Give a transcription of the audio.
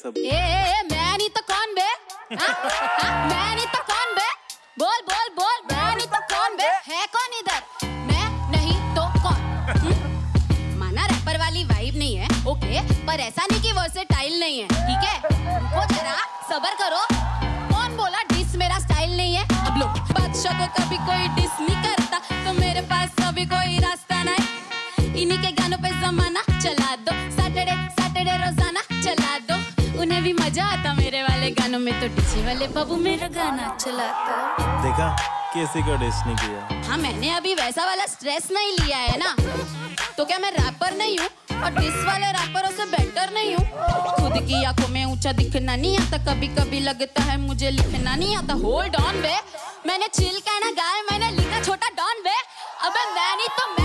सब। ए, ए, ए मैं नहीं तो कौन बे? हाँ? हाँ? मैं नहीं तो कौन बे? बोल बोल बोल। मैं नहीं तो कौन बे? है कौन इधर? मैं नहीं तो कौन? हम्म? माना रैपर वाली वाइब नहीं है ओके पर ऐसा नहीं कि वर्सेटाइल नहीं है ठीक है? रुको जरा सबर करो। कौन बोला डिस मेरा स्टाइल नहीं है? अब लो बादशाह को कभी कोई डिस नहीं करता तो मेरे पास अभी कोई रास्ता नहीं। इन्हीं के गानों पे जमाना चला दो। मज़ा आता मेरे वाले गानों में तो डीजे वाले बाबू मेरा गाना चलाता। देखा कैसे का टेस्ट नहीं किया। हाँ मैंने अभी वैसा वाला स्ट्रेस नहीं लिया है ना। तो क्या मैं रैपर नहीं हूँ? और डिस वाले रैपरों से बेटर नहीं हूँ? खुद की आँखों में ऊँचा दिखना नहीं आता कभी कभी लगता है मुझे लिखना नहीं आता। होल्ड ऑन बे मैंने चिल कहना गाया मैंने लिखा छोटा डॉन बे अबे मैं नहीं तो मैं